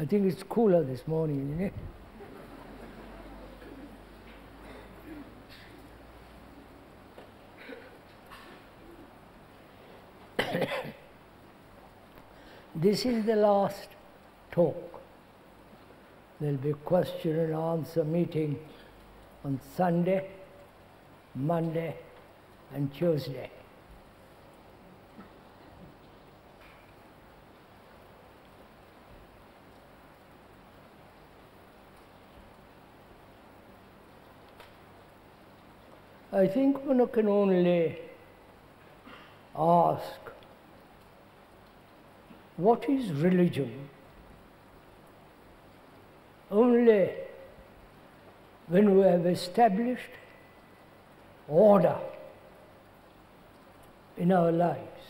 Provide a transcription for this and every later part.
I think it's cooler this morning, isn't it? this is the last talk. There'll be a question and answer meeting on Sunday, Monday, and Tuesday. I think one can only ask what is religion only when we have established order in our lives.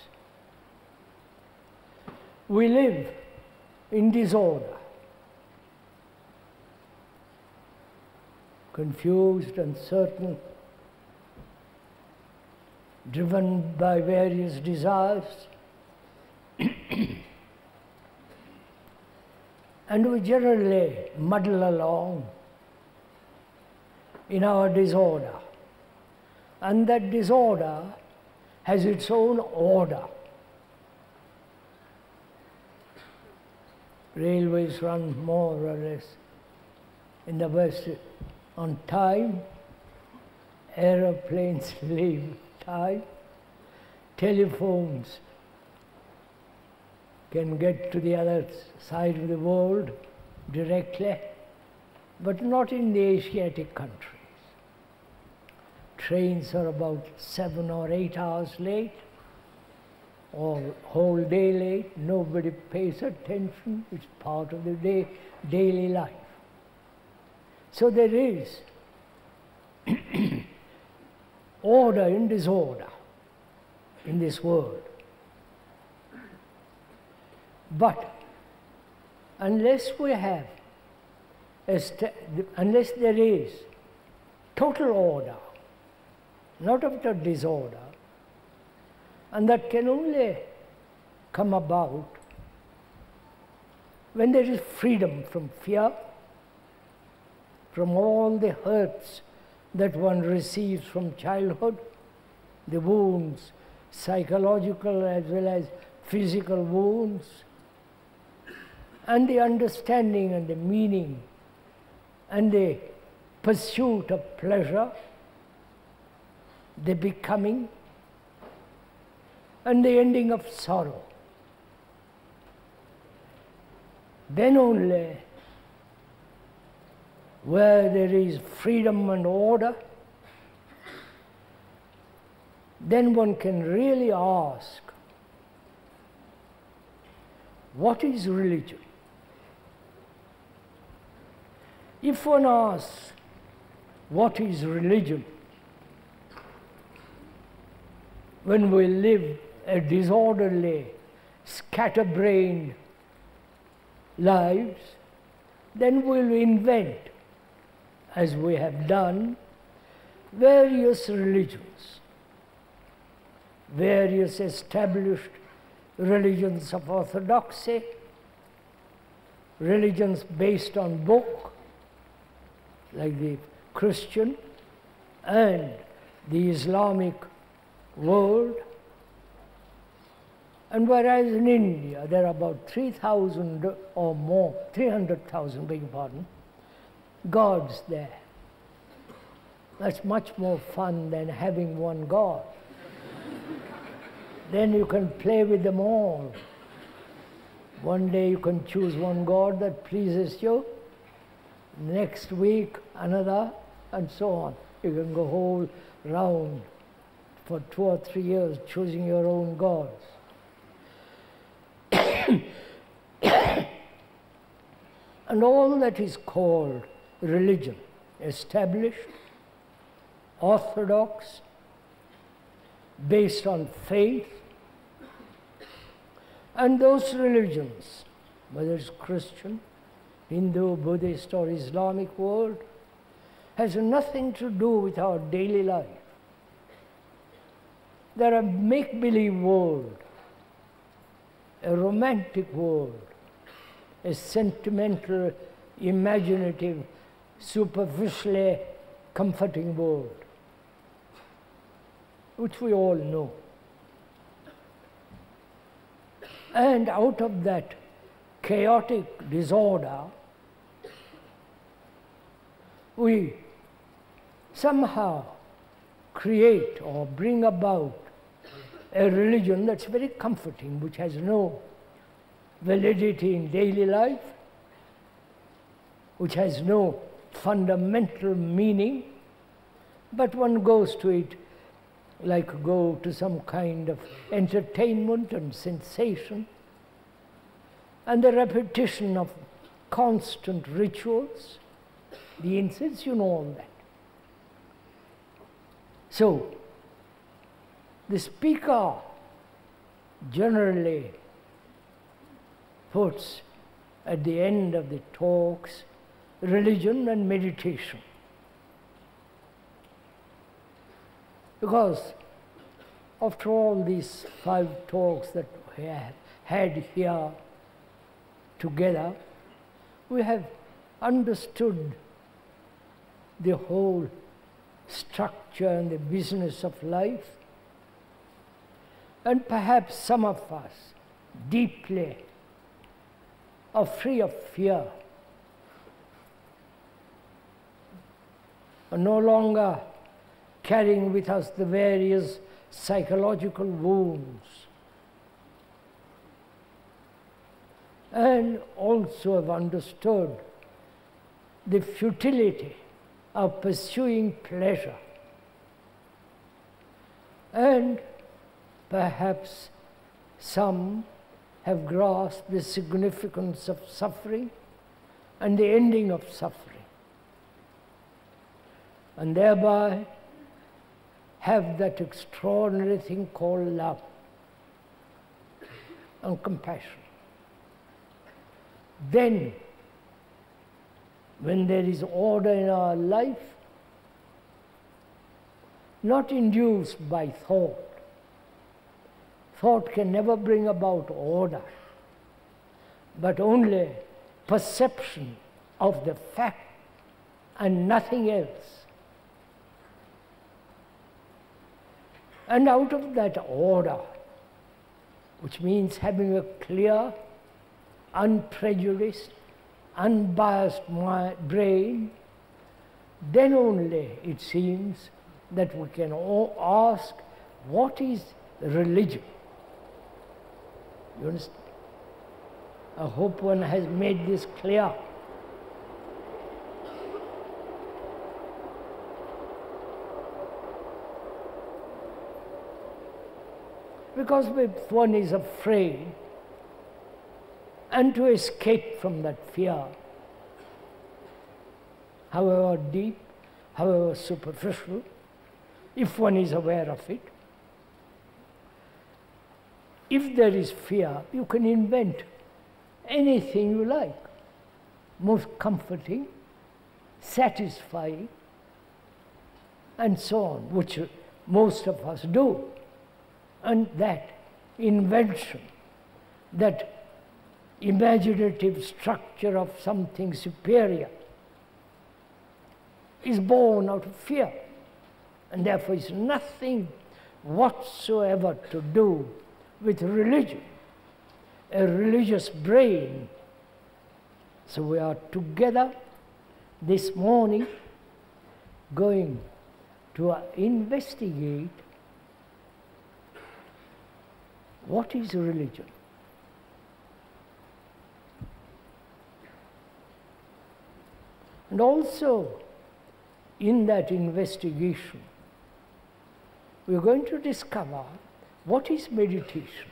We live in disorder, confused, uncertain, driven by various desires. and we generally muddle along in our disorder. And that disorder has its own order. Railways run more or less in the West on time, aeroplanes leave time, telephones can get to the other side of the world directly, but not in the Asiatic countries. Trains are about seven or eight hours late, or whole day late. Nobody pays attention. It's part of the day, daily life. So there is order in disorder in this world. But unless we have, unless there is total order, not of the disorder, and that can only come about when there is freedom from fear, from all the hurts that one receives from childhood, the wounds, psychological as well as physical wounds, and the understanding and the meaning and the pursuit of pleasure, the becoming, and the ending of sorrow. Then only where there is freedom and order, then one can really ask, what is religion? If one asks, what is religion? When we live a disorderly, scatterbrained lives, then we'll invent, as we have done, various religions, various established religions of orthodoxy, religions based on book, like the Christian and the Islamic world. And whereas in India there are about 3,000 or more, 300,000, beg your pardon, gods there. That's much more fun than having one God. then you can play with them all. One day you can choose one God that pleases you, next week another, and so on. You can go whole round for two or three years choosing your own gods. and all that is called religion, established, orthodox, based on faith, and those religions, whether it's Christian, Hindu, Buddhist, or Islamic world, has nothing to do with our daily life. They're a make believe world, a romantic world, a sentimental, imaginative, superficially comforting world, which we all know. And out of that chaotic disorder, we somehow create or bring about a religion that's very comforting, which has no validity in daily life, which has no fundamental meaning, but one goes to it like go to some kind of entertainment and sensation, and the repetition of constant rituals, the incense, you know all that. So, the speaker generally puts at the end of the talks religion and meditation. Because after all these five talks that we have had here together, we have understood the whole structure and the business of life. And perhaps some of us deeply are free of fear, no longer carrying with us the various psychological wounds. And also have understood the futility of pursuing pleasure. And perhaps some have grasped the significance of suffering and the ending of suffering. And thereby have that extraordinary thing called love and compassion. Then when there is order in our life, not induced by thought. Thought can never bring about order, but only perception of the fact and nothing else. And out of that order, which means having a clear, unprejudiced, unbiased brain, then only it seems that we can ask what is religion. You understand? I hope one has made this clear. Because if one is afraid, and to escape from that fear, however deep, however superficial, if one is aware of it. If there is fear, you can invent anything you like, most comforting, satisfying, and so on, which most of us do. And that invention, that imaginative structure of something superior is born out of fear. And therefore, it's nothing whatsoever to do with religion, a religious brain. So, we are together this morning going to investigate what is religion. And also, in that investigation, we are going to discover what is meditation.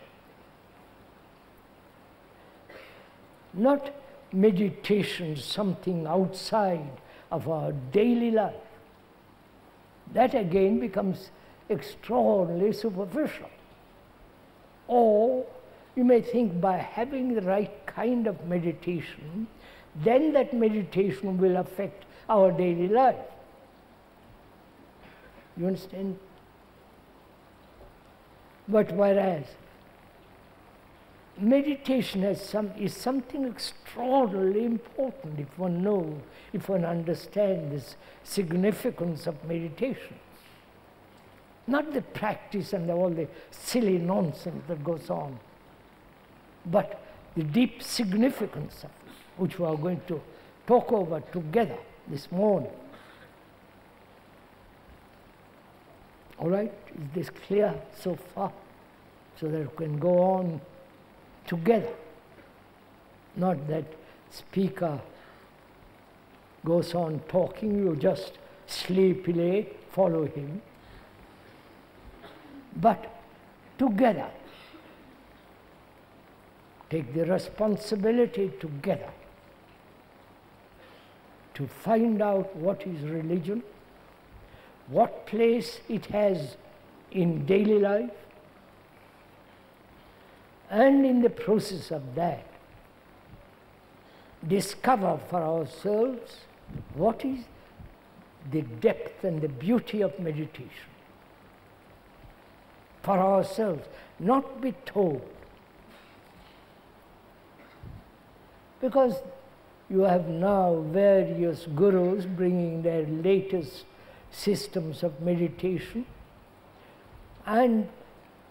Not meditation, something outside of our daily life. That again becomes extraordinarily superficial. Or you may think by having the right kind of meditation, then that meditation will affect our daily life. You understand? But whereas meditation has some, is something extraordinarily important if one knows, if one understands the significance of meditation. Not the practice and all the silly nonsense that goes on, but the deep significance of it, which we are going to talk over together this morning. All right? Is this clear so far? So that we can go on together. Not that speaker goes on talking, you just sleepily follow him. But together, take the responsibility together to find out what is religion, what place it has in daily life, and in the process of that, discover for ourselves what is the depth and the beauty of meditation. For ourselves, not be told. Because you have now various gurus bringing their latest systems of meditation, and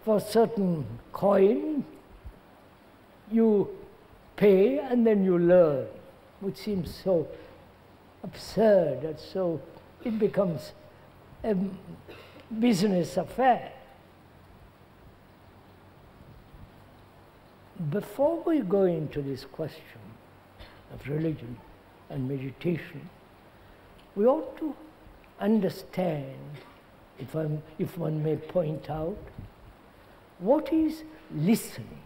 for certain coin, you pay and then you learn, which seems so absurd and so it becomes a business affair. Before we go into this question of religion and meditation, we ought to understand, if, I'm, if one may point out, what is listening.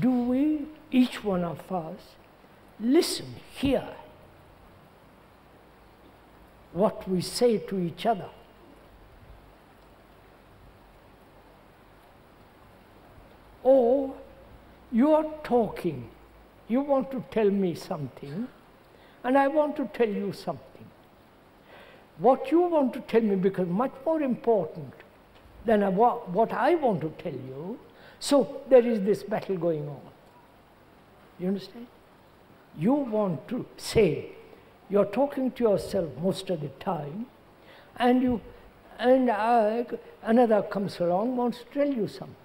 do we, each one of us, listen, hear what we say to each other? Or you are talking, you want to tell me something, and I want to tell you something. What you want to tell me becomes much more important than what I want to tell you so there is this battle going on. You understand? You want to say, you're talking to yourself most of the time, and you and I, another comes along wants to tell you something.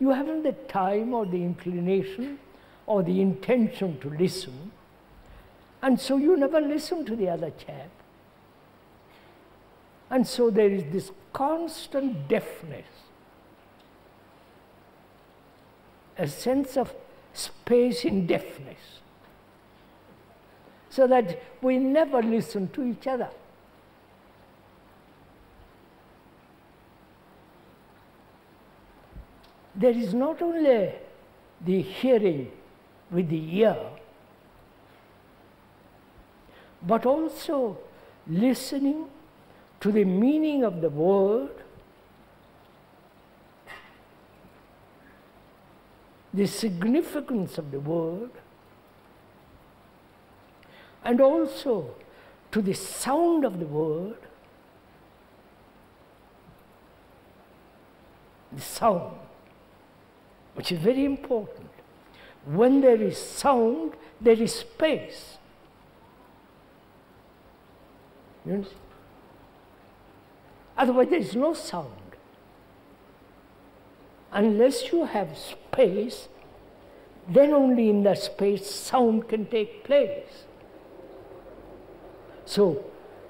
You haven't the time or the inclination or the intention to listen, and so you never listen to the other chap. And so there is this constant deafness a sense of space in deafness, so that we never listen to each other. There is not only the hearing with the ear, but also listening to the meaning of the word. The significance of the word. And also to the sound of the word, the sound, which is very important. When there is sound, there is space. You understand? Otherwise, there is no sound unless you have space, then only in that space sound can take place. So,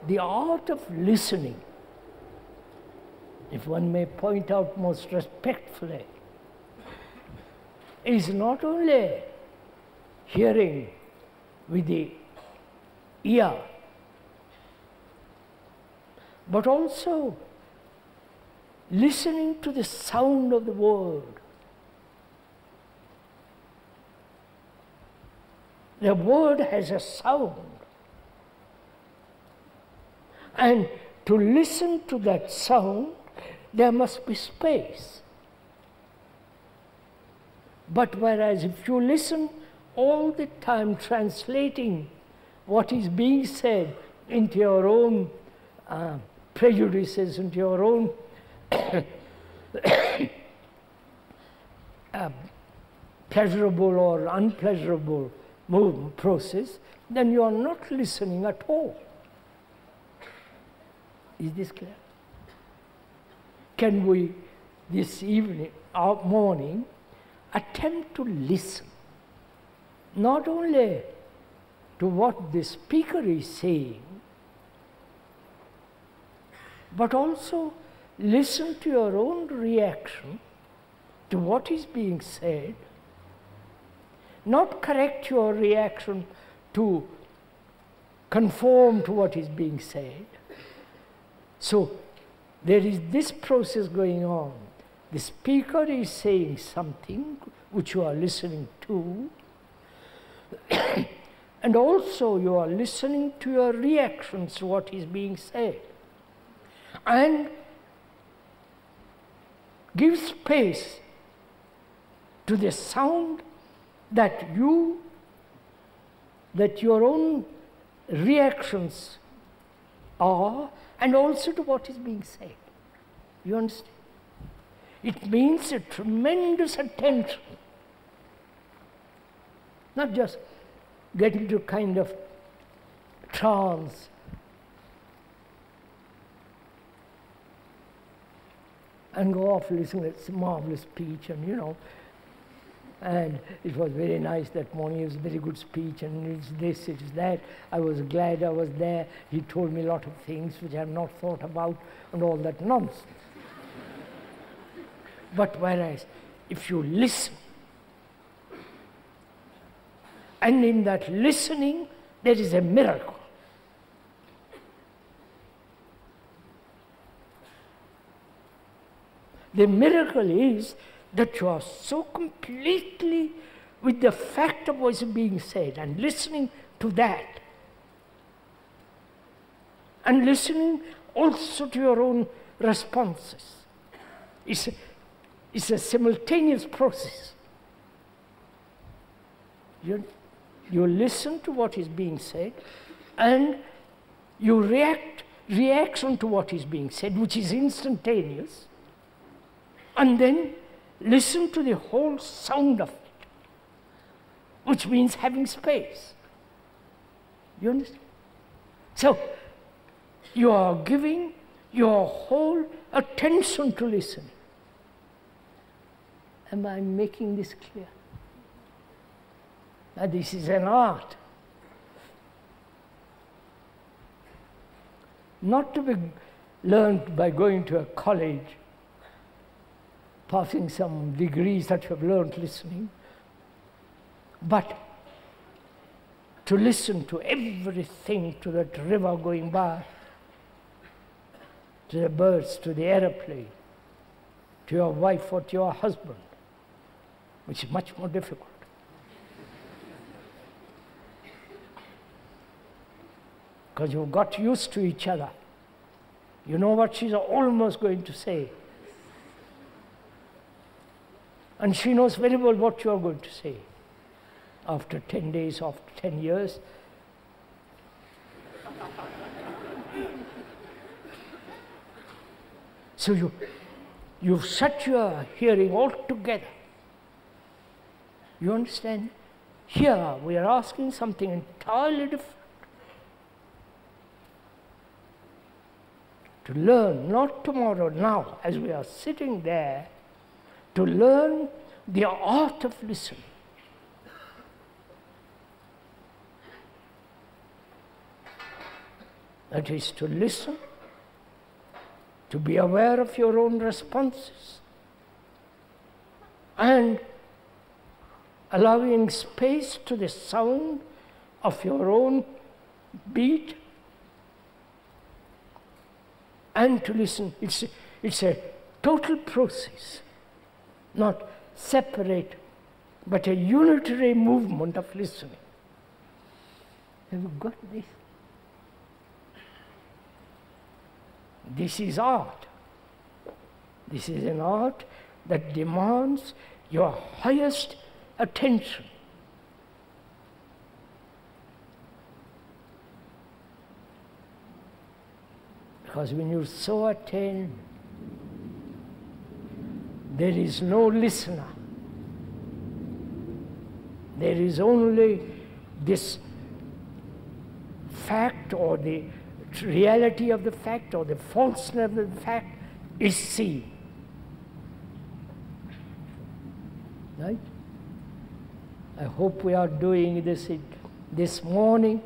the art of listening, if one may point out most respectfully, is not only hearing with the ear, but also listening to the sound of the word. The word has a sound. And to listen to that sound, there must be space. But whereas if you listen all the time translating what is being said into your own uh, prejudices, into your own uh, pleasurable or unpleasurable move, process, then you are not listening at all. Is this clear? Can we, this evening, or morning, attempt to listen? Not only to what the speaker is saying, but also listen to your own reaction to what is being said, not correct your reaction to conform to what is being said. So there is this process going on. The speaker is saying something which you are listening to, and also you are listening to your reactions to what is being said. And give space to the sound that you, that your own reactions are, and also to what is being said. You understand? It means a tremendous attention, not just get into kind of trance. And go off listening to marvelous speech, and you know, and it was very nice that morning. It was a very good speech, and it's this, it's that. I was glad I was there. He told me a lot of things which I have not thought about, and all that nonsense. But whereas, if you listen, and in that listening, there is a miracle. The miracle is that you are so completely with the fact of what is being said and listening to that. And listening also to your own responses. It's a simultaneous process. You, you listen to what is being said and you react reaction to what is being said, which is instantaneous, and then listen to the whole sound of it, which means having space. You understand? So, you are giving your whole attention to listening. Am I making this clear? Now, this is an art. Not to be learned by going to a college passing some degrees that you have learned listening, but to listen to everything, to that river going by, to the birds, to the aeroplane, to your wife or to your husband, which is much more difficult. Because you've got used to each other. You know what she's almost going to say. And she knows very well what you are going to say. After 10 days, after 10 years, so you, you've shut your hearing altogether. You understand? Here we are asking something entirely different. To learn, not tomorrow, now, as we are sitting there to learn the art of listening. That is to listen, to be aware of your own responses, and allowing space to the sound of your own beat and to listen. It's, it's a total process not separate, but a unitary movement of listening. Have you got this? This is art. This is an art that demands your highest attention. Because when you so attend, there is no listener. There is only this fact or the reality of the fact or the falseness of the fact is seen. Right? I hope we are doing this this morning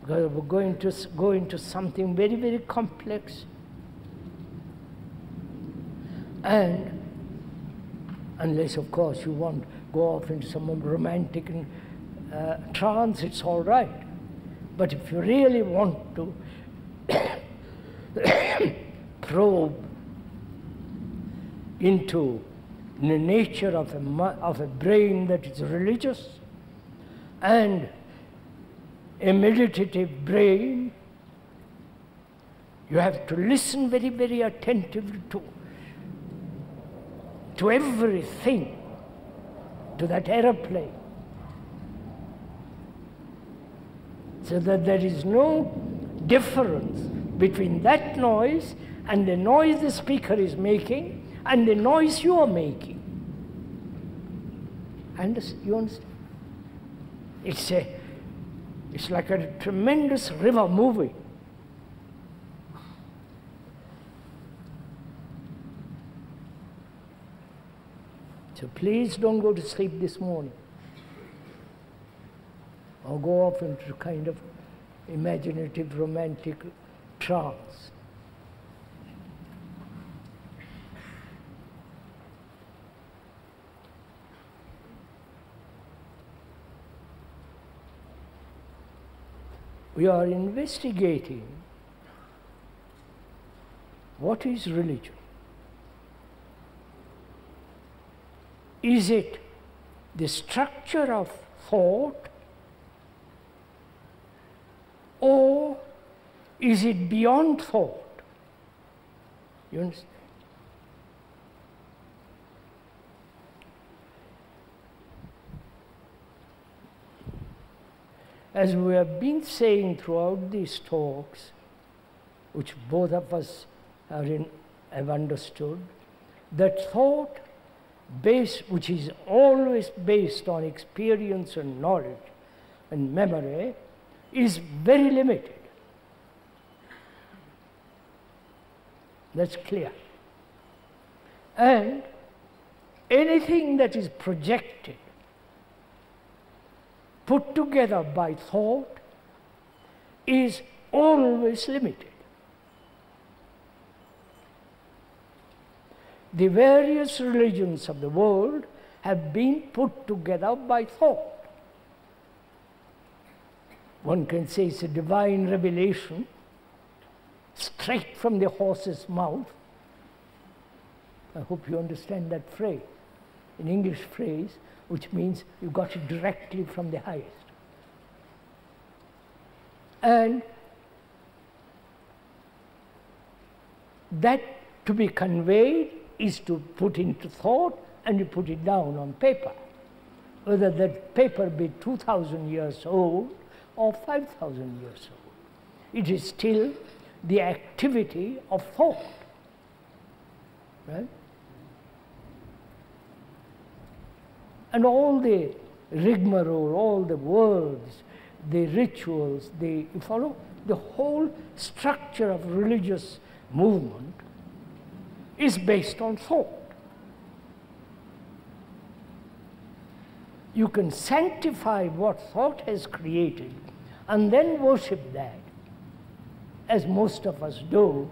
because we're going to go into something very, very complex. And unless, of course, you want to go off into some romantic uh, trance, it's all right. But if you really want to probe into the nature of a, of a brain that is religious and a meditative brain, you have to listen very, very attentively to, to everything, to that aeroplane. So that there is no difference between that noise and the noise the speaker is making and the noise you are making. And you understand? It's a it's like a tremendous river moving. So please don't go to sleep this morning or go off into a kind of imaginative, romantic trance. We are investigating what is religion. Is it the structure of thought or is it beyond thought? You understand? As we have been saying throughout these talks, which both of us in, have understood, that thought based, which is always based on experience and knowledge and memory, is very limited. That's clear. And anything that is projected put together by thought is always limited. The various religions of the world have been put together by thought. One can say it's a divine revelation straight from the horse's mouth. I hope you understand that phrase. An English phrase which means you got it directly from the highest. And that to be conveyed is to put into thought and you put it down on paper. Whether that paper be 2,000 years old or 5,000 years old. It is still the activity of thought. Right? And all the rigmarole, all the words, the rituals, the, follow? The whole structure of religious movement is based on thought. You can sanctify what thought has created and then worship that, as most of us do,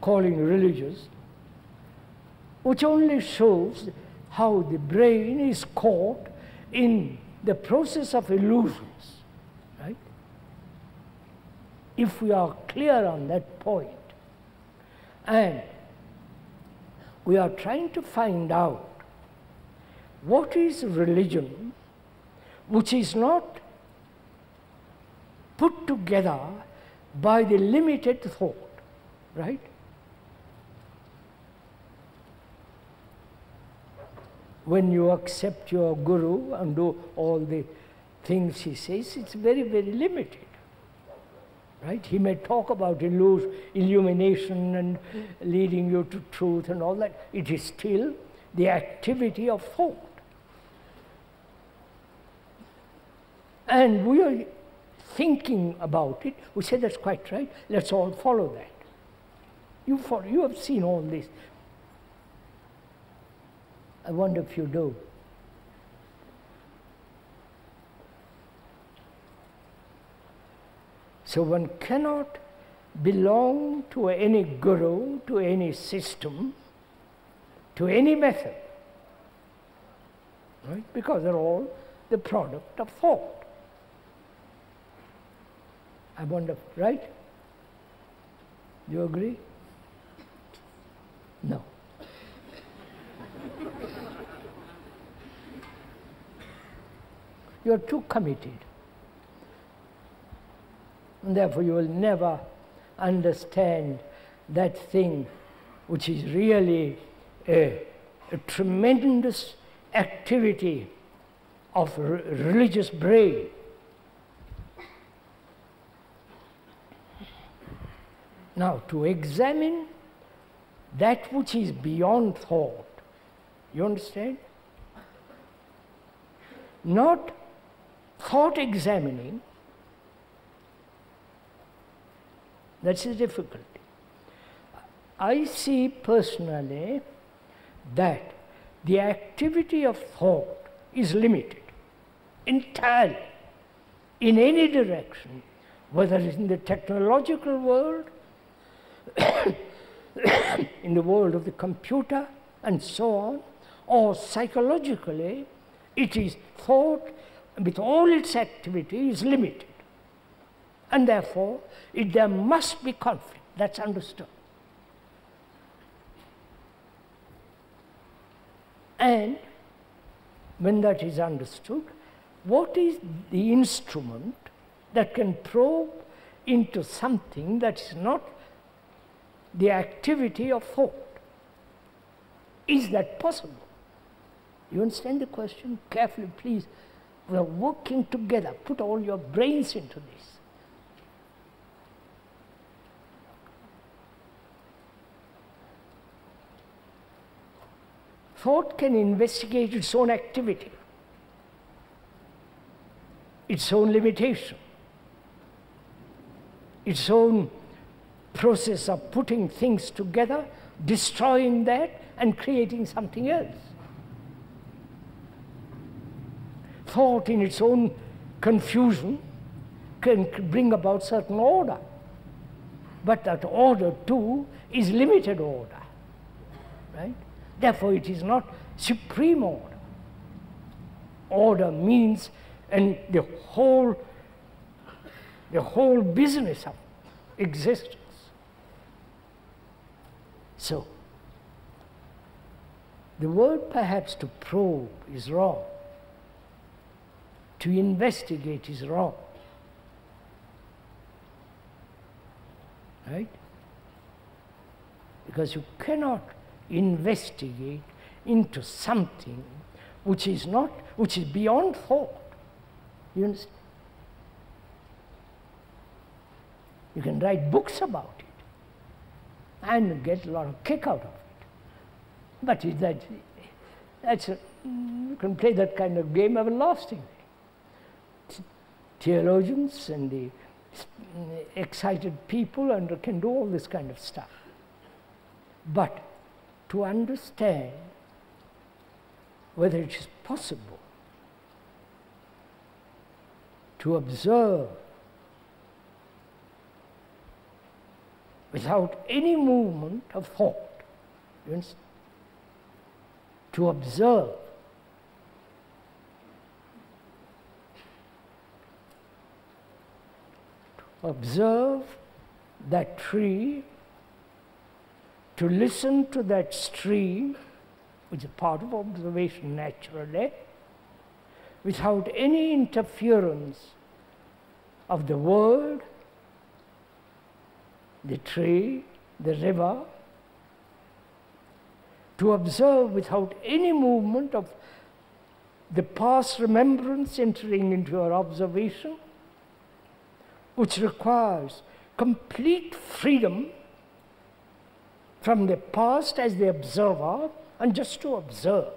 calling religious, which only shows how the brain is caught in the process of illusions, right? If we are clear on that point, and we are trying to find out what is religion which is not put together by the limited thought, right? When you accept your guru and do all the things he says, it's very, very limited. Right? He may talk about illumination and leading you to truth and all that. It is still the activity of thought. And we are thinking about it. We say that's quite right. Let's all follow that. You, follow, you have seen all this. I wonder if you do. So one cannot belong to any guru, to any system, to any method, right? Because they're all the product of thought. I wonder, right? You agree? No. You're too committed. And therefore, you will never understand that thing which is really a, a tremendous activity of r- religious brain. Now, to examine that which is beyond thought, you understand? Not thought examining, That's the difficulty. I see personally that the activity of thought is limited entirely in any direction, whether it's in the technological world, in the world of the computer, and so on, or psychologically, it is thought with all its activity is limited. And therefore, it, there must be conflict. That's understood. And when that is understood, what is the instrument that can probe into something that is not the activity of thought? Is that possible? You understand the question? Carefully, please. We are working together. Put all your brains into this. Thought can investigate its own activity, its own limitation, its own process of putting things together, destroying that, and creating something else. Thought, in its own confusion, can bring about certain order. But that order, too, is limited order. Right? Therefore, it is not supreme order. Order means, and the whole, the whole business of existence. So, the word perhaps to probe is wrong. To investigate is wrong. Right? Because you cannot investigate into something which is not, which is beyond thought. You understand? You can write books about it and get a lot of kick out of it. But is that, that's a, you can play that kind of game everlastingly. Theologians and the excited people and can do all this kind of stuff. But to understand whether it is possible to observe without any movement of thought. To observe. Observe that tree to listen to that stream, which is part of observation naturally, without any interference of the world, the tree, the river, to observe without any movement of the past remembrance entering into your observation, which requires complete freedom from the past as the observer and just to observe.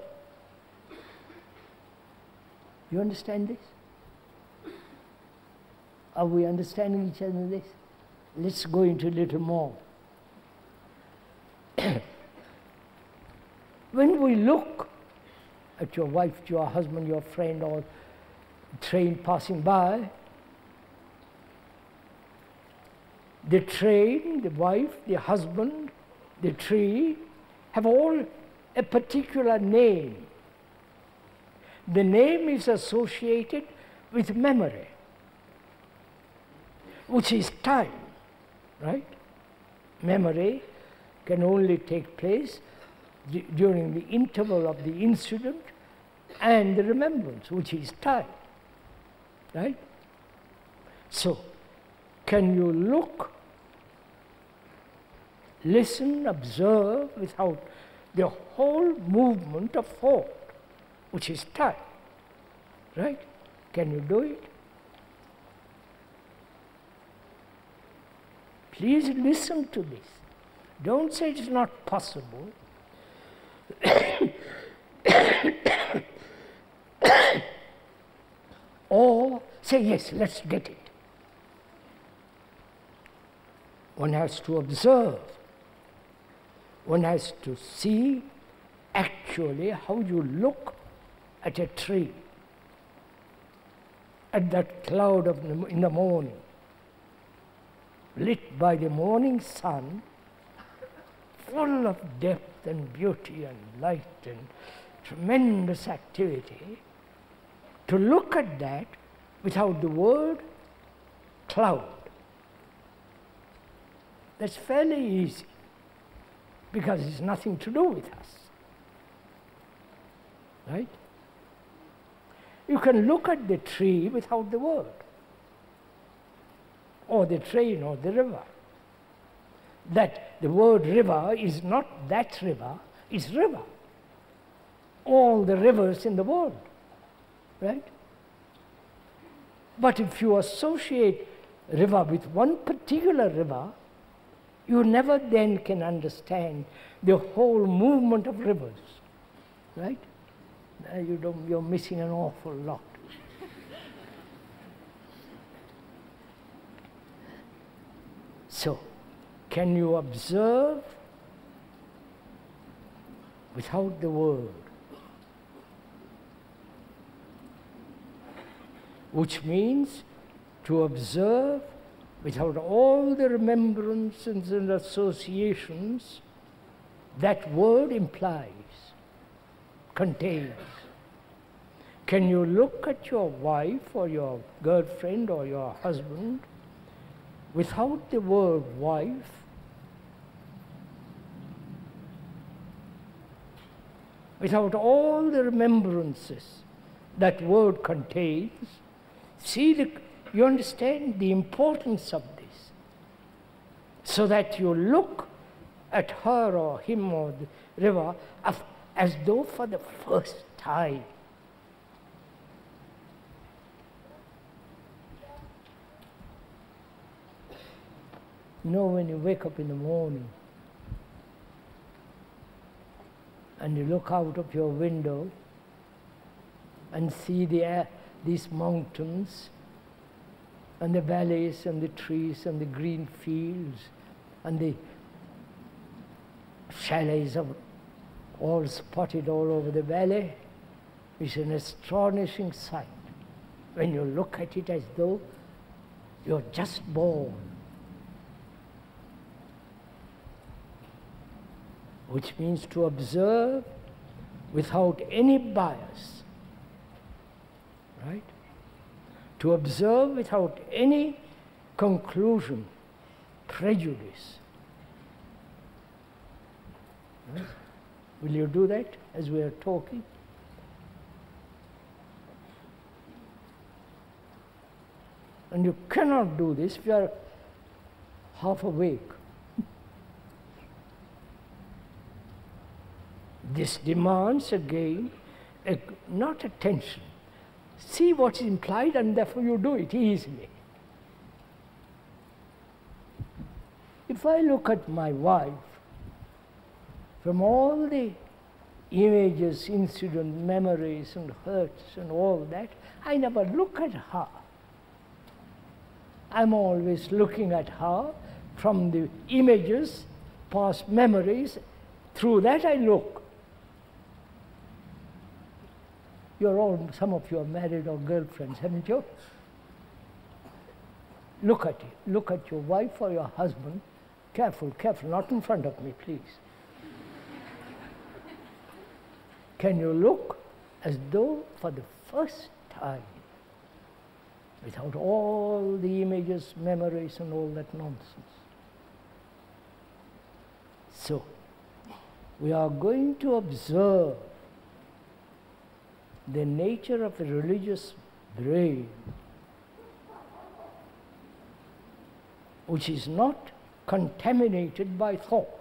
You understand this? Are we understanding each other this? Let's go into a little more. when we look at your wife, your husband, your friend, or train passing by, the train, the wife, the husband, the tree have all a particular name. The name is associated with memory, which is time, right? Memory can only take place during the interval of the incident and the remembrance, which is time. Right? So, can you look, listen, observe without the whole movement of thought, which is time? Right? Can you do it? Please listen to this. Don't say it's not possible. or say, yes, let's get it. One has to observe. One has to see actually how you look at a tree, at that cloud of the, in the morning, lit by the morning sun, full of depth and beauty and light and tremendous activity, to look at that without the word cloud. That's fairly easy because it's nothing to do with us. Right? You can look at the tree without the word, or the train, or the river that the word river is not that river, it's river. All the rivers in the world, right? But if you associate river with one particular river, you never then can understand the whole movement of rivers, right? You don't, you're missing an awful lot. so, can you observe without the word? Which means to observe without all the remembrances and associations that word implies, contains. Can you look at your wife or your girlfriend or your husband without the word wife without all the remembrances that word contains, see the, you understand the importance of this. So that you look at her or him or the river as though for the first time. You know, when you wake up in the morning, and you look out of your window and see the air, these mountains and the valleys and the trees and the green fields and the chalets of all spotted all over the valley is an astonishing sight when you look at it as though you're just born. which means to observe without any bias. Right? To observe without any conclusion, prejudice. Will you do that as we are talking? And you cannot do this if you are half awake. This demands again a, not attention. See what is implied and therefore you do it easily. If I look at my wife, from all the images, incident, memories, and hurts, and all that, I never look at her. I'm always looking at her from the images, past memories. Through that I look. You're all, some of you are married or girlfriends, haven't you? Look at it. Look at your wife or your husband. Careful, careful, not in front of me, please. Can you look as though for the first time, without all the images, memories, and all that nonsense? So, we are going to observe the nature of a religious brain which is not contaminated by thought.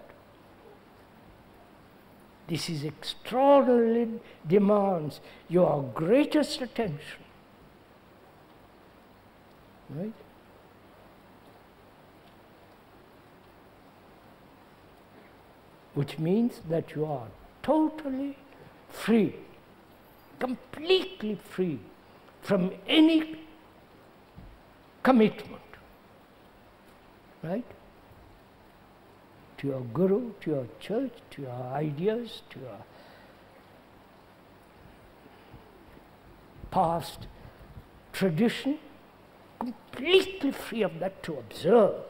This is extraordinarily demands your greatest attention. Right? Which means that you are totally free completely free from any commitment. Right? To your guru, to your church, to your ideas, to your past tradition, completely free of that to observe.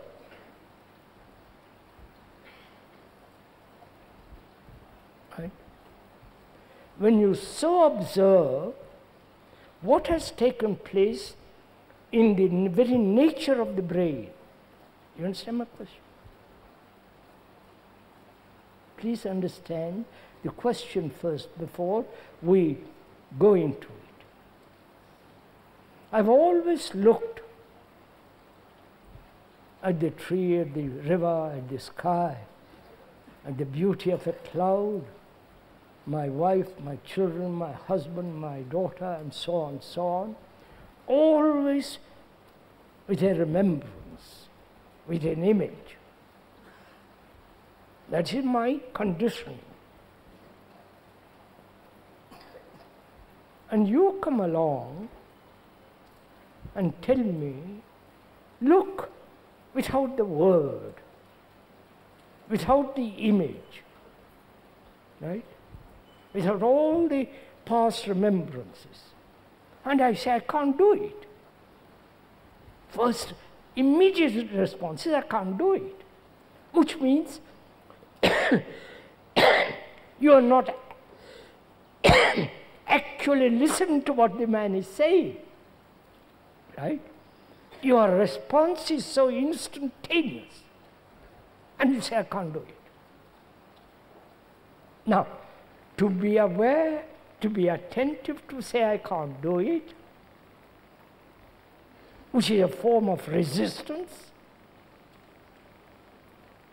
When you so observe what has taken place in the very nature of the brain. You understand my question? Please understand the question first before we go into it. I've always looked at the tree, at the river, at the sky, at the beauty of a cloud, my wife, my children, my husband, my daughter, and so on, so on, always with a remembrance, with an image. That is my condition. And you come along and tell me, look, without the word, without the image, right? Without all the past remembrances. And I say, I can't do it. First, immediate response is, I can't do it. Which means you are not actually listening to what the man is saying. Right? Your response is so instantaneous. And you say, I can't do it. Now, to be aware, to be attentive to say, I can't do it, which is a form of resistance,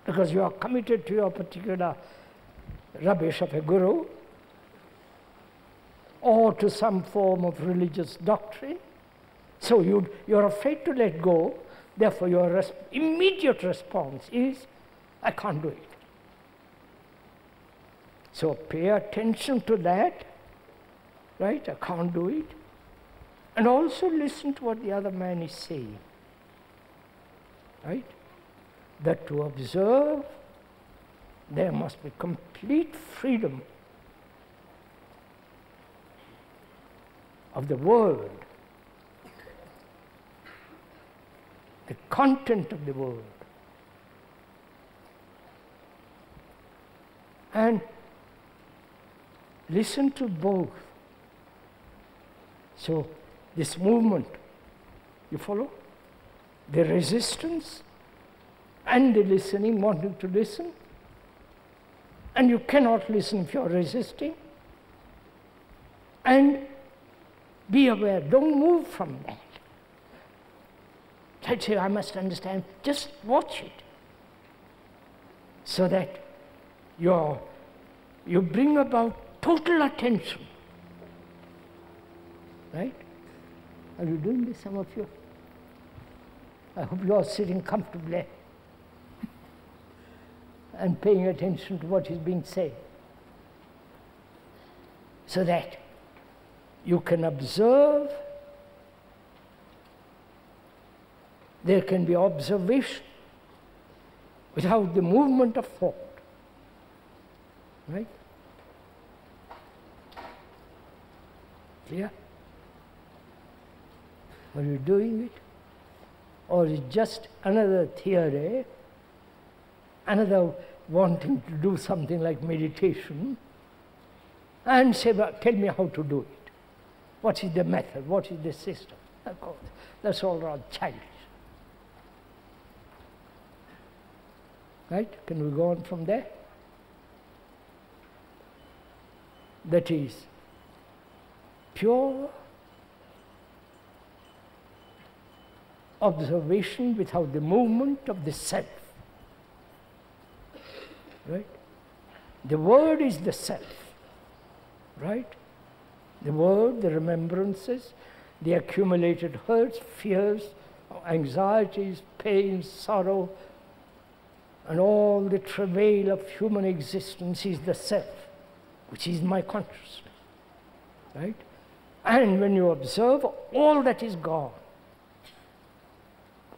because you are committed to your particular rubbish of a guru, or to some form of religious doctrine. So you, you're afraid to let go, therefore your immediate response is, I can't do it. So pay attention to that, right? I can't do it. And also listen to what the other man is saying, right? That to observe, there must be complete freedom of the word, the content of the word. And listen to both. So, this movement, you follow? The resistance and the listening, wanting to listen. And you cannot listen if you're resisting. And be aware, don't move from that. I say, I must understand, just watch it. So that you you bring about total attention. Right? Are you doing this, some of you? I hope you are sitting comfortably. and paying attention to what is being said. So that you can observe, there can be observation without the movement of thought. Right? Clear? Are you doing it? Or is just another theory, another wanting to do something like meditation, and say, well, tell me how to do it. What is the method? What is the system? Of course, that's all rather childish. Right? Can we go on from there? That is pure observation without the movement of the self. Right? The word is the self. Right? The word, the remembrances, the accumulated hurts, fears, anxieties, pains, sorrow, and all the travail of human existence is the self, which is my consciousness. Right? And when you observe, all that is gone.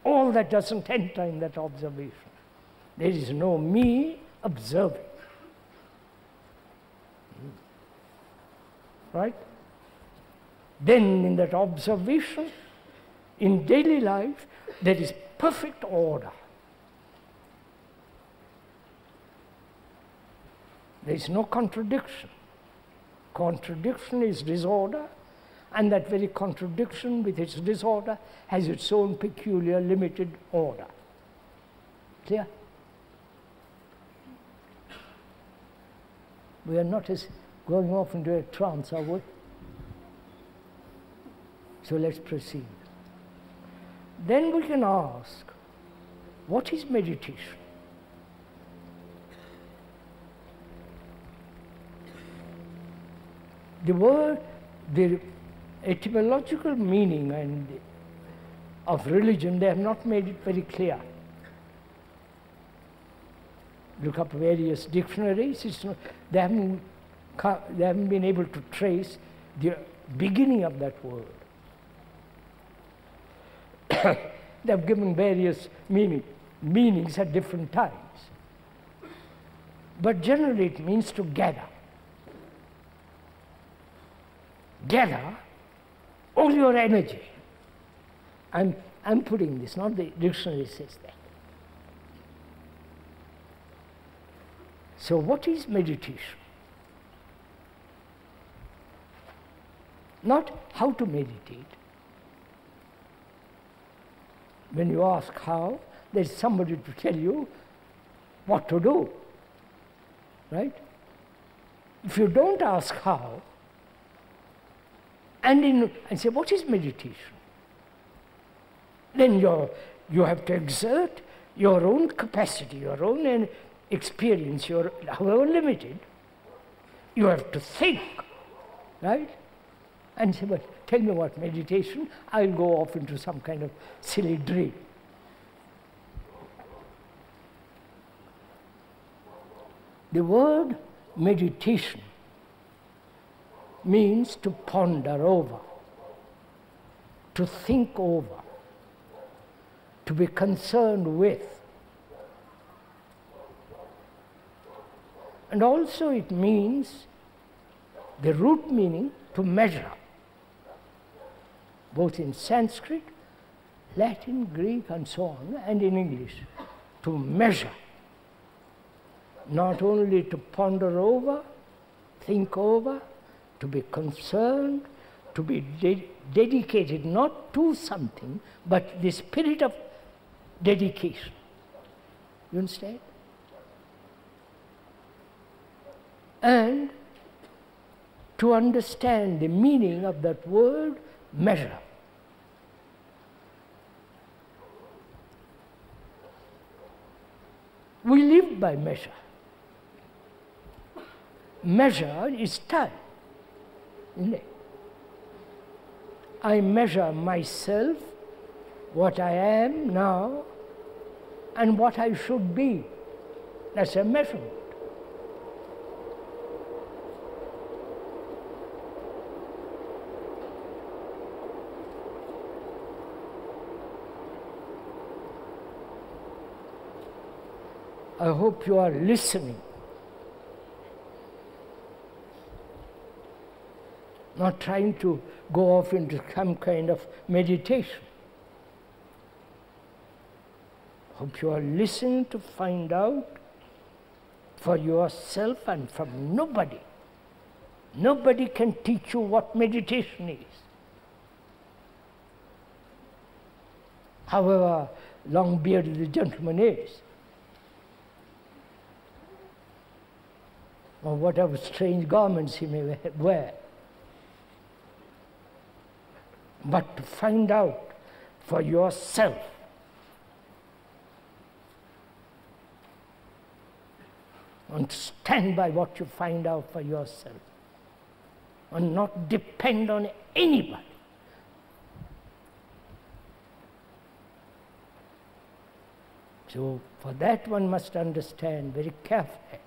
All that doesn't enter in that observation. There is no me observing. Right? Then, in that observation, in daily life, there is perfect order. There is no contradiction. Contradiction is disorder, and that very contradiction with its disorder has its own peculiar limited order. Clear? We are not as going off into a trance, are we? So let's proceed. Then we can ask, what is meditation? The word, the etymological meaning and of religion, they have not made it very clear. Look up various dictionaries, it's not, they, haven't, they haven't been able to trace the beginning of that word. they have given various meaning, meanings at different times. But generally it means to gather. Gather all your energy. I'm, I'm putting this, not the dictionary says that. So, what is meditation? Not how to meditate. When you ask how, there's somebody to tell you what to do. Right? If you don't ask how, and, in, and say, what is meditation? Then you you have to exert your own capacity, your own experience, your, however limited. You have to think, right? And say, well, tell me what meditation, I'll go off into some kind of silly dream. The word meditation means to ponder over, to think over, to be concerned with. And also it means, the root meaning, to measure, both in Sanskrit, Latin, Greek, and so on, and in English, to measure. Not only to ponder over, think over, to be concerned, to be de dedicated not to something, but the spirit of dedication. You understand? And to understand the meaning of that word, measure. We live by measure. Measure is time. I measure myself, what I am now, and what I should be That's a measurement. I hope you are listening. Not trying to go off into some kind of meditation. Hope you are listening to find out for yourself and from nobody. Nobody can teach you what meditation is. However long bearded the gentleman is. or whatever strange garments he may wear. But to find out for yourself and stand by what you find out for yourself and not depend on anybody. So, for that, one must understand very carefully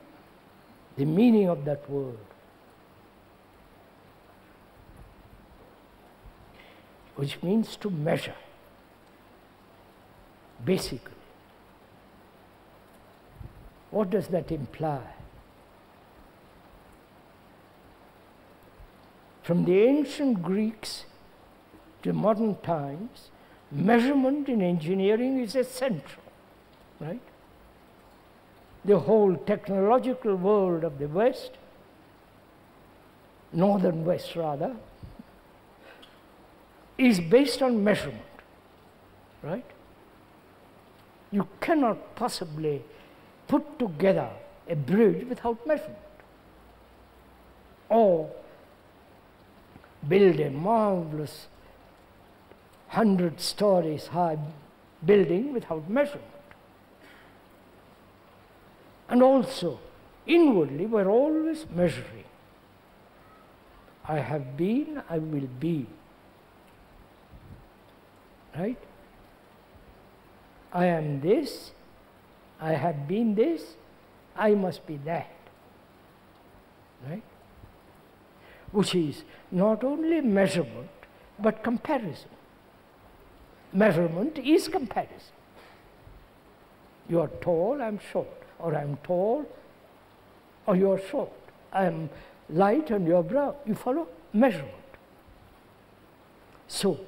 the meaning of that word. Which means to measure, basically. What does that imply? From the ancient Greeks to modern times, measurement in engineering is essential, right? the whole technological world of the West, northern West rather, is based on measurement, right? You cannot possibly put together a bridge without measurement or build a marvelous hundred stories high building without measurement. And also, inwardly, we're always measuring. I have been, I will be. Right? I am this, I have been this, I must be that. Right? Which is not only measurement, but comparison. Measurement is comparison. You are tall, I'm short or I'm tall, or you're short. I'm light and you're brown. You follow? Measurement. So,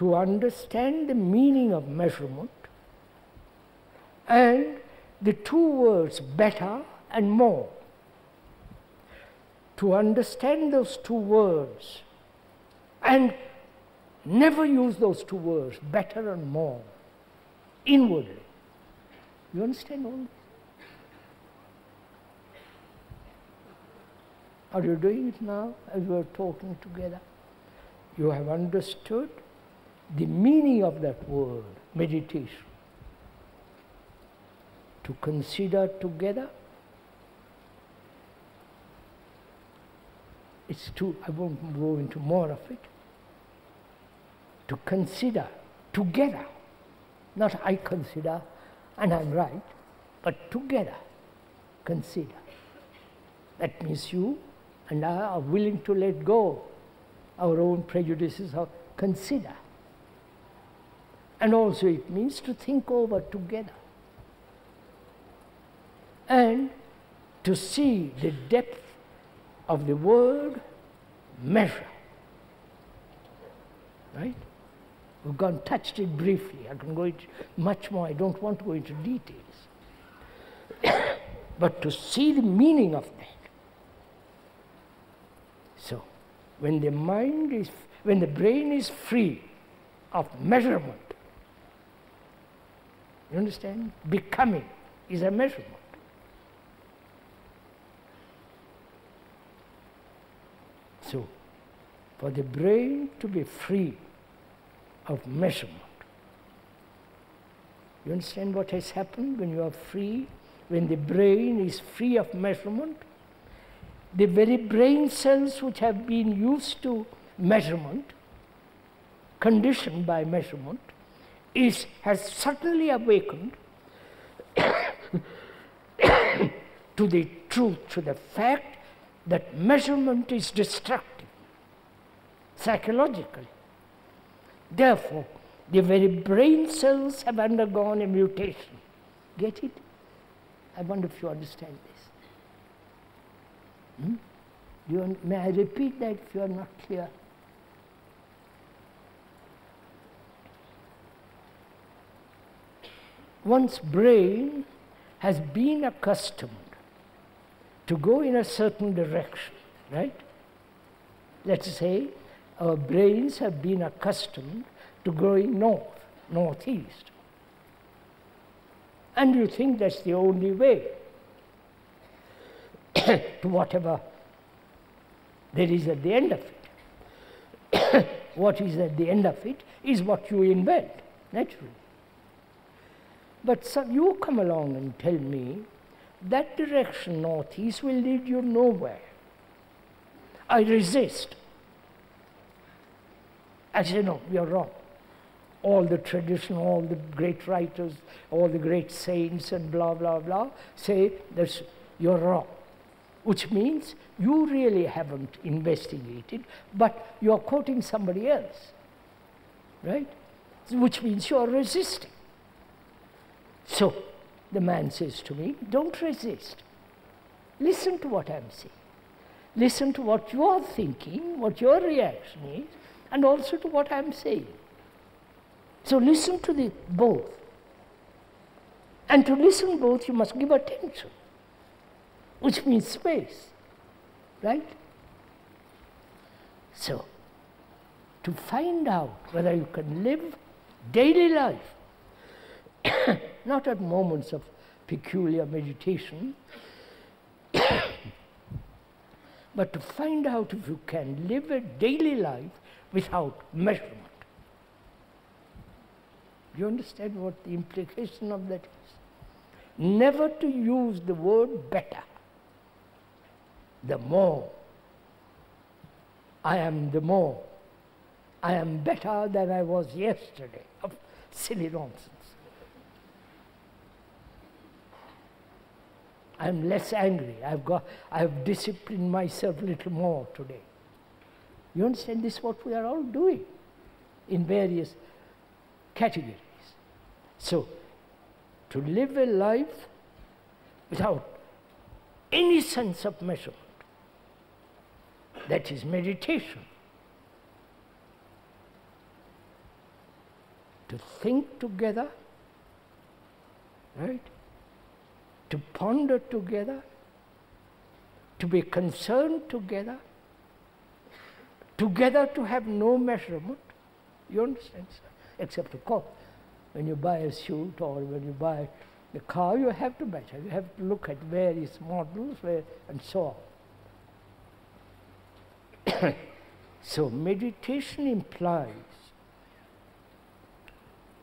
to understand the meaning of measurement and the two words better and more, to understand those two words and never use those two words, better and more, inwardly. You understand all this? Are you doing it now as we are talking together? You have understood the meaning of that word, meditation. To consider together. It's too, I won't go into more of it. To consider together. Not I consider and I'm right, but together consider. That means you and I are willing to let go our own prejudices or consider. And also it means to think over together and to see the depth of the word measure. Right? We've gone touched it briefly. I can go into much more. I don't want to go into details. but to see the meaning of that So, when the mind is, when the brain is free of measurement, you understand? Becoming is a measurement. So, for the brain to be free of measurement, you understand what has happened when you are free? When the brain is free of measurement, the very brain cells which have been used to measurement, conditioned by measurement, is, has suddenly awakened to the truth, to the fact that measurement is destructive psychologically. Therefore, the very brain cells have undergone a mutation. Get it? I wonder if you understand this. Hmm? You, may I repeat that if you are not clear? One's brain has been accustomed to go in a certain direction, right? Let's say our brains have been accustomed to going north, northeast. And you think that's the only way to whatever there is at the end of it. what is at the end of it is what you invent, naturally. But some, you come along and tell me that direction northeast will lead you nowhere. I resist. I say, no, you're wrong. All the tradition, all the great writers, all the great saints, and blah, blah, blah, say that you're wrong. Which means you really haven't investigated, but you're quoting somebody else. Right? Which means you're resisting. So the man says to me, Don't resist. Listen to what I'm saying. Listen to what you're thinking, what your reaction is, and also to what I'm saying. So listen to the both. And to listen both, you must give attention, which means space, right? So, to find out whether you can live daily life, not at moments of peculiar meditation, but to find out if you can live a daily life without measurement. Do you understand what the implication of that is? Never to use the word better. The more. I am the more. I am better than I was yesterday. Silly nonsense. I'm less angry. I've got I have disciplined myself a little more today. You understand this is what we are all doing in various categories. So, to live a life without any sense of measurement, that is meditation. To think together, right? To ponder together, to be concerned together, together to have no measurement. You understand, sir? Except, of course, when you buy a suit or when you buy the car, you have to measure. You have to look at various models and so on. so, meditation implies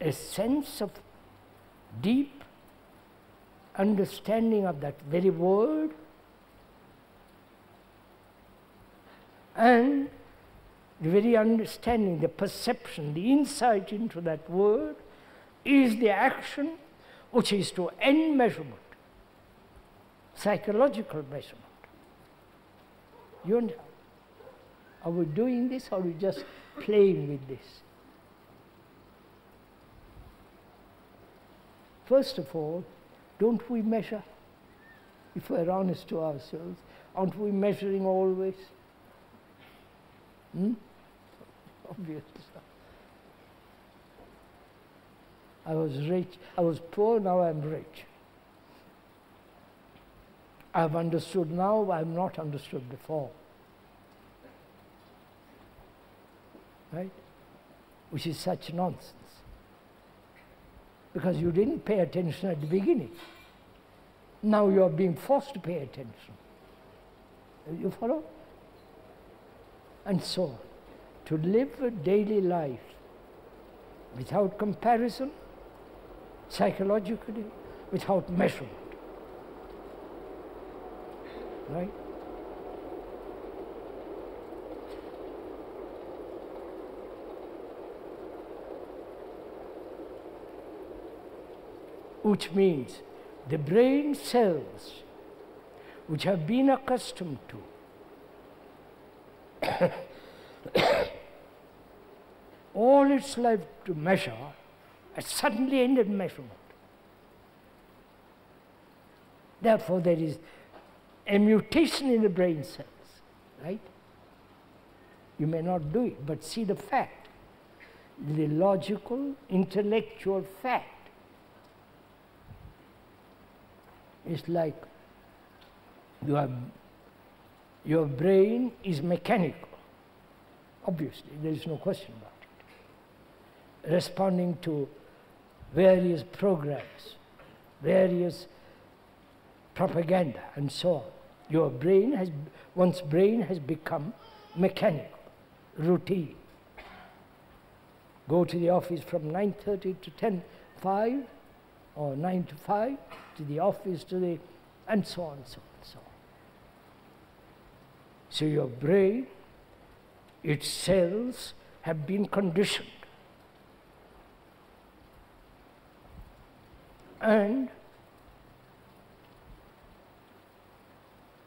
a sense of deep understanding of that very word and the very understanding, the perception, the insight into that word is the action which is to end measurement, psychological measurement. You are we doing this or are we just playing with this? First of all, don't we measure? If we're honest to ourselves, aren't we measuring always? Hmm? obvious. I was rich, I was poor, now I'm rich. I've understood now, I've not understood before. Right? Which is such nonsense. Because you didn't pay attention at the beginning. Now you are being forced to pay attention. You follow? And so to live a daily life without comparison, psychologically, without measurement. Right? Which means the brain cells which have been accustomed to all its life to measure has suddenly ended measurement. Therefore, there is a mutation in the brain cells, right? You may not do it, but see the fact, the logical, intellectual fact. It's like your, your brain is mechanical. Obviously, there is no question about it. Responding to various programs, various propaganda, and so on. Your brain has, one's brain has become mechanical, routine. Go to the office from 9.30 to 10, 5, or 9 to 5, to the office, to the, and so on, so on, so on. So your brain, its cells have been conditioned. And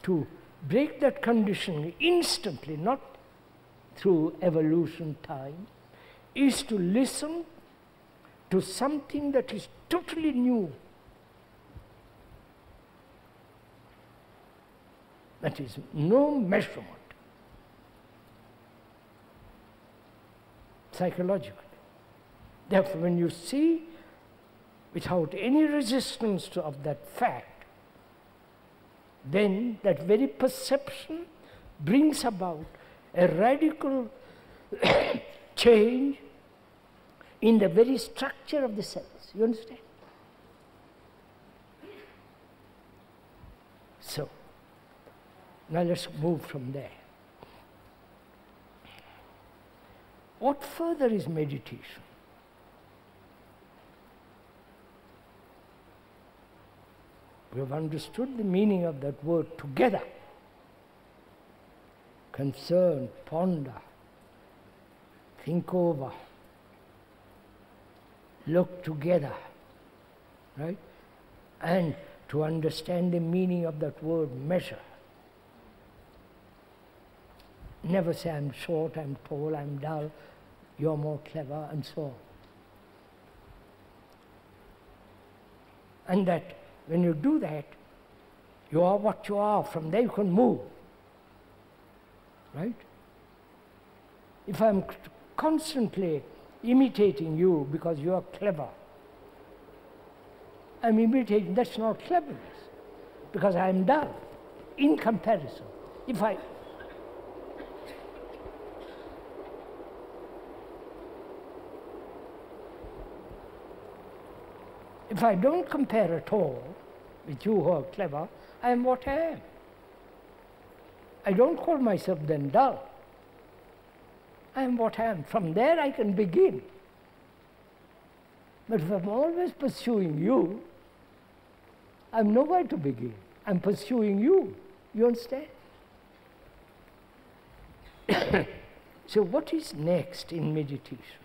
to break that conditioning instantly, not through evolution time, is to listen to something that is totally new. That is no measurement. Psychologically. Therefore, when you see without any resistance to, of that fact, then that very perception brings about a radical change in the very structure of the cells. You understand? So, now let's move from there. What further is meditation? We have understood the meaning of that word together. Concern, ponder, think over, look together, right? And to understand the meaning of that word measure. Never say I'm short, I'm tall, I'm dull, you're more clever, and so on. And that when you do that, you are what you are. From there you can move. Right? If I'm constantly imitating you because you are clever, I'm imitating, that's not cleverness, because I'm dull in comparison. If I If I don't compare at all with you who are clever, I am what I am. I don't call myself then dull. I am what I am. From there I can begin. But if I'm always pursuing you, I'm nowhere to begin. I'm pursuing you. You understand? so, what is next in meditation?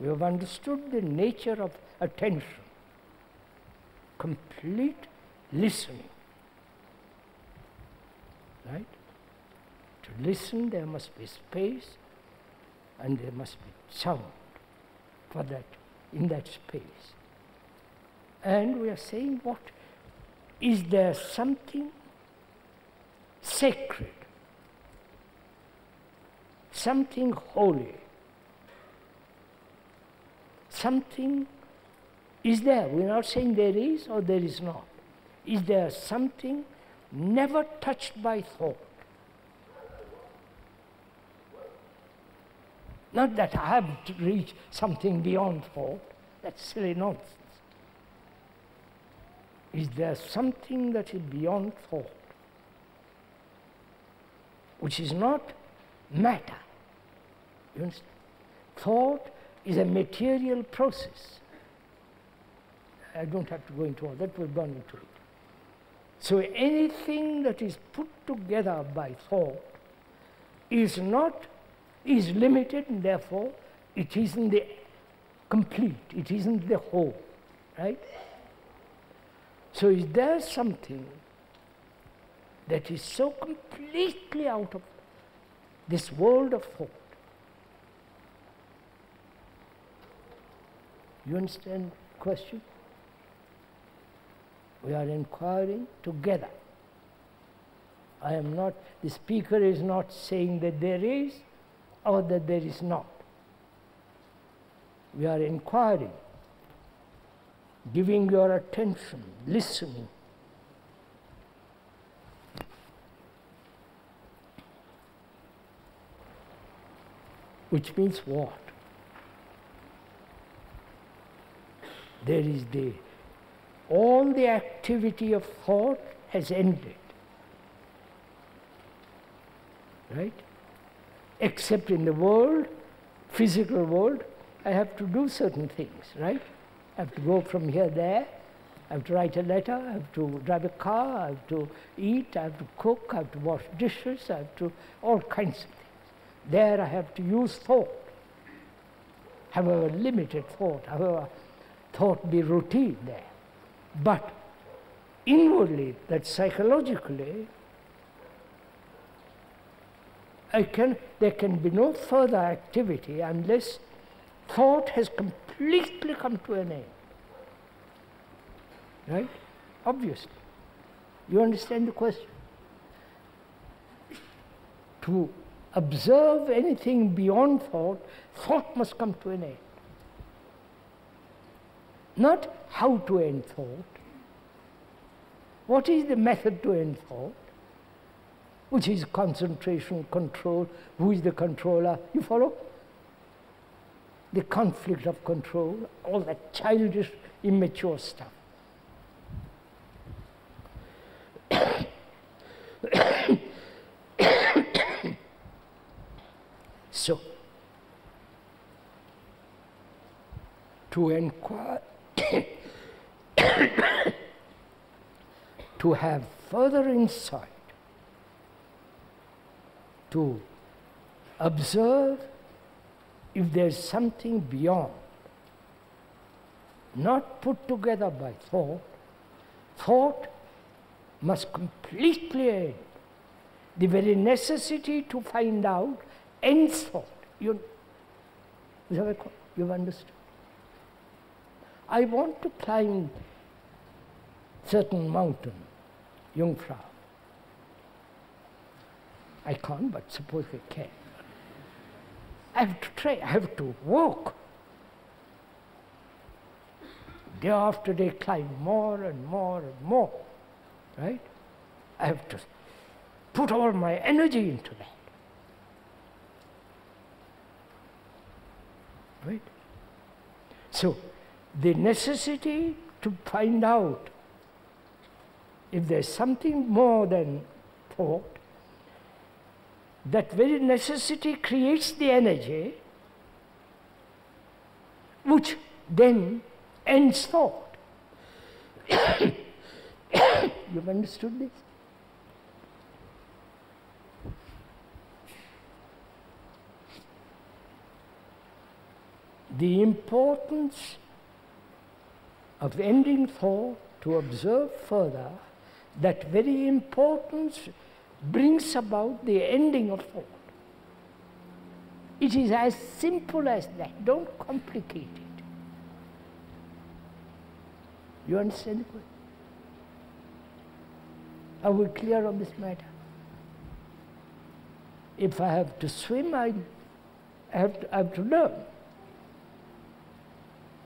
We have understood the nature of attention, complete listening. Right? To listen, there must be space and there must be sound for that, in that space. And we are saying, what? Is there something sacred, something holy, something is there. We're not saying there is or there is not. Is there something never touched by thought? Not that I have to reach something beyond thought. That's silly nonsense. Is there something that is beyond thought? Which is not matter. You understand? Thought is a material process. I don't have to go into all that, we've gone into it. So anything that is put together by thought is not, is limited and therefore it isn't the complete, it isn't the whole, right? So is there something that is so completely out of this world of thought. You understand the question? We are inquiring together. I am not, the speaker is not saying that there is or that there is not. We are inquiring, giving your attention, listening. Which means what? There is the, all the activity of thought has ended. Right? Except in the world, physical world, I have to do certain things, right? I have to go from here there, I have to write a letter, I have to drive a car, I have to eat, I have to cook, I have to wash dishes, I have to, all kinds of things. There I have to use thought, however limited thought, however thought be routine there. But inwardly, that psychologically, can, there can be no further activity unless thought has completely come to an end. Right? Obviously. You understand the question? To observe anything beyond thought, thought must come to an end. Not how to end thought. What is the method to end thought? Which is concentration, control. Who is the controller? You follow? The conflict of control, all that childish, immature stuff. so, to inquire to have further insight, to observe if there's something beyond, not put together by thought, thought must completely end. The very necessity to find out ends thought. You, you've understood? I want to climb certain mountain, Jungfrau. I can't, but suppose I can. I have to try, I have to walk. Day after day, climb more and more and more, right? I have to put all my energy into that. Right? So, the necessity to find out if there's something more than thought, that very necessity creates the energy which then ends thought. You've understood this? The importance of ending thought to observe further that very importance brings about the ending of thought. It is as simple as that. Don't complicate it. You understand the question? Are we clear on this matter? If I have to swim, I have to, I have to learn.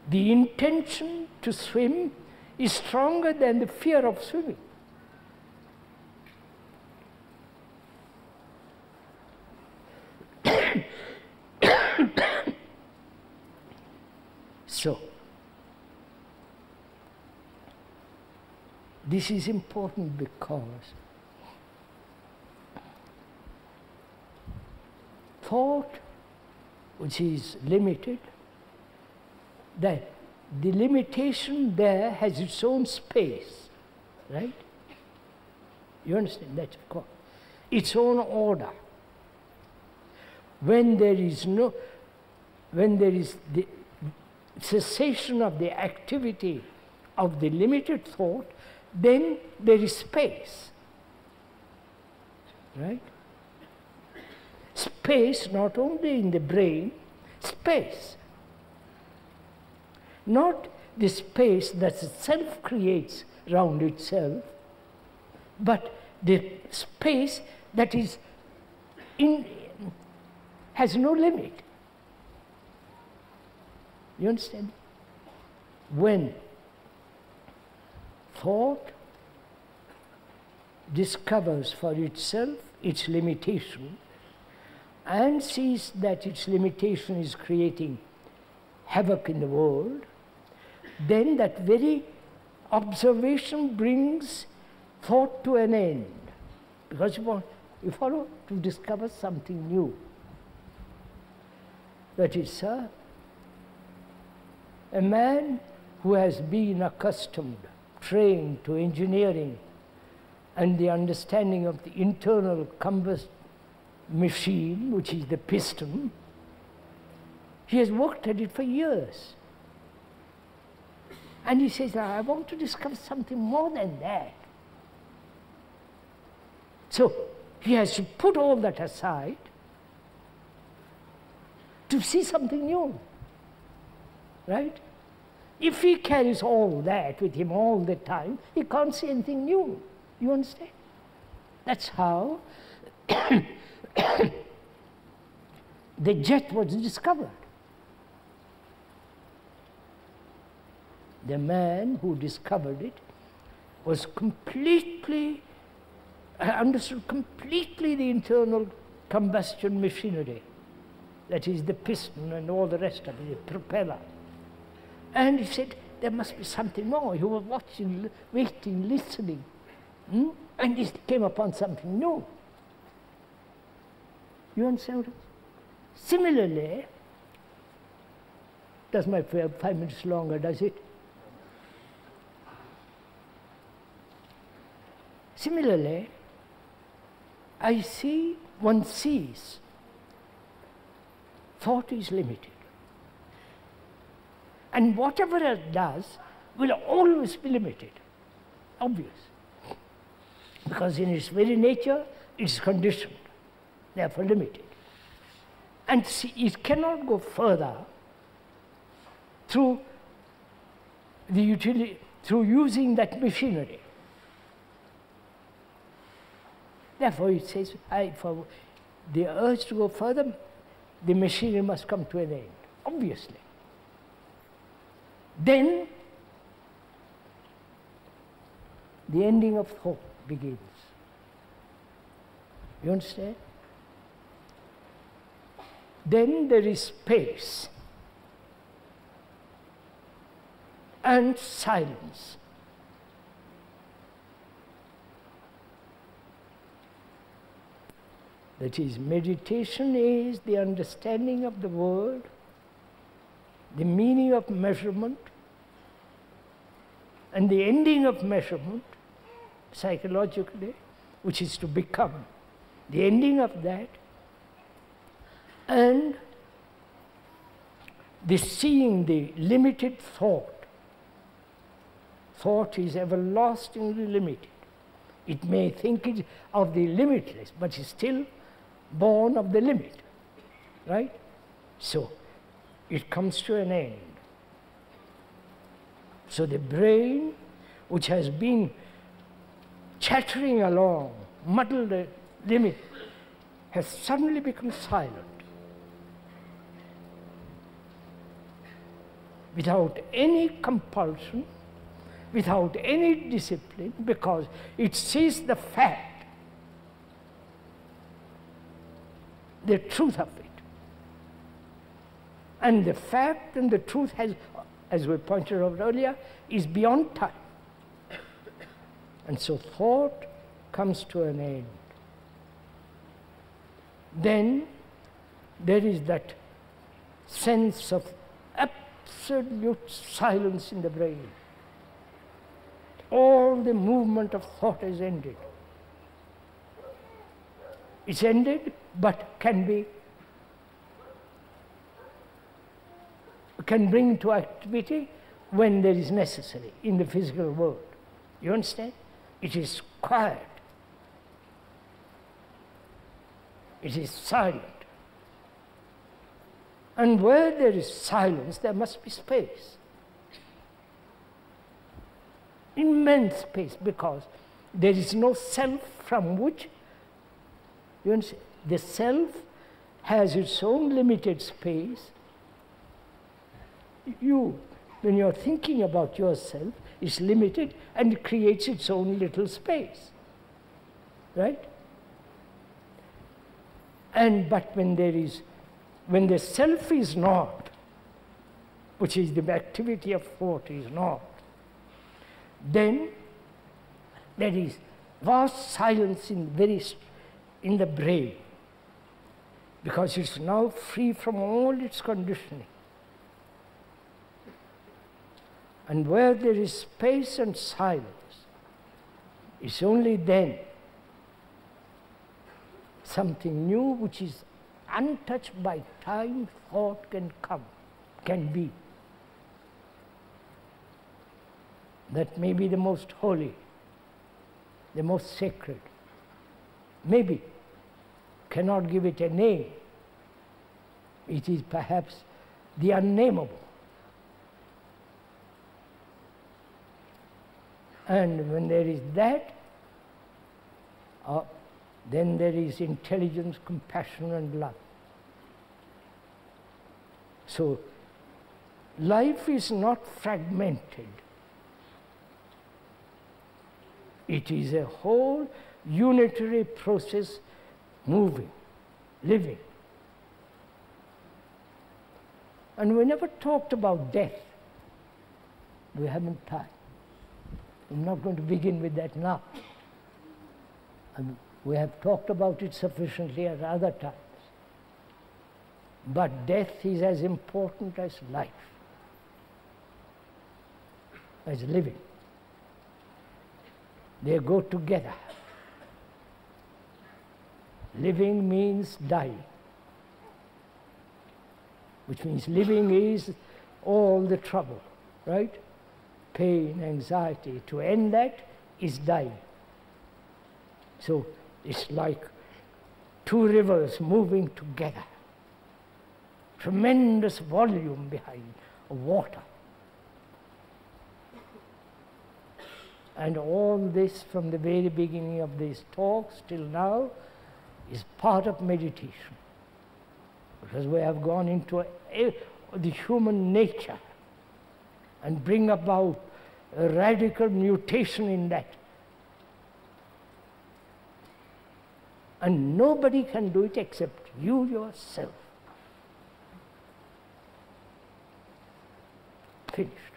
The intention to swim is stronger than the fear of swimming. so, this is important because thought, which is limited, that the limitation there has its own space, right? You understand that, of course. Its own order. When there is no, when there is the cessation of the activity of the limited thought, then there is space. Right? Space, not only in the brain, space. Not the space that itself creates round itself, but the space that is in, has no limit. You understand? When thought discovers for itself its limitation and sees that its limitation is creating havoc in the world, then that very observation brings thought to an end. Because you, want, you follow to discover something new. That is, sir, a man who has been accustomed, trained to engineering and the understanding of the internal combustion machine, which is the piston, he has worked at it for years. And he says, I want to discover something more than that. So he has to put all that aside to see something new. Right? If he carries all that with him all the time, he can't see anything new. You understand? That's how the jet was discovered. The man who discovered it was completely, understood completely the internal combustion machinery. That is the piston and all the rest of it, the propeller. And he said, there must be something more. He was watching, waiting, listening. Hmm? And he came upon something new. You understand? Similarly, does my five minutes longer, does it? Similarly, I see, one sees, thought is limited. And whatever it does will always be limited, obvious. Because in its very nature, it's conditioned, therefore limited. And see, it cannot go further through the utility, through using that machinery. Therefore, it says, I, for the urge to go further, the machinery must come to an end, obviously. Then, the ending of thought begins. You understand? Then there is space and silence. That is, meditation is the understanding of the world, the meaning of measurement, and the ending of measurement psychologically, which is to become. The ending of that, and the seeing the limited thought. Thought is everlastingly limited. It may think it of the limitless, but it's still born of the limit, right? So it comes to an end. So the brain, which has been chattering along, muddled the limit, has suddenly become silent. Without any compulsion, without any discipline, because it sees the fact the truth of it. And the fact and the truth has, as we pointed out earlier, is beyond time. And so thought comes to an end. Then there is that sense of absolute silence in the brain. All the movement of thought is ended. It's ended, but can be can bring to activity when there is necessary in the physical world. You understand? It is quiet. It is silent. And where there is silence, there must be space. Immense space because there is no self from which you understand, the self has its own limited space. You, when you're thinking about yourself, is limited and it creates its own little space. Right? And but when there is when the self is not, which is the activity of thought is not, then there is vast silence in very in the brain because it's now free from all its conditioning. And where there is space and silence, it's only then something new which is untouched by time, thought can come, can be. That may be the most holy, the most sacred. Maybe cannot give it a name. It is perhaps the unnameable. And when there is that, uh, then there is intelligence, compassion, and love. So, life is not fragmented, it is a whole unitary process moving, living. And we never talked about death. We haven't time. I'm not going to begin with that now. And we have talked about it sufficiently at other times. But death is as important as life, as living. They go together. Living means dying, which means living is all the trouble, right? Pain, anxiety. To end that is dying. So it's like two rivers moving together. Tremendous volume behind water. And all this from the very beginning of these talks till now is part of meditation. Because we have gone into a, a, the human nature and bring about a radical mutation in that. And nobody can do it except you yourself. Finished.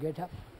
Get up?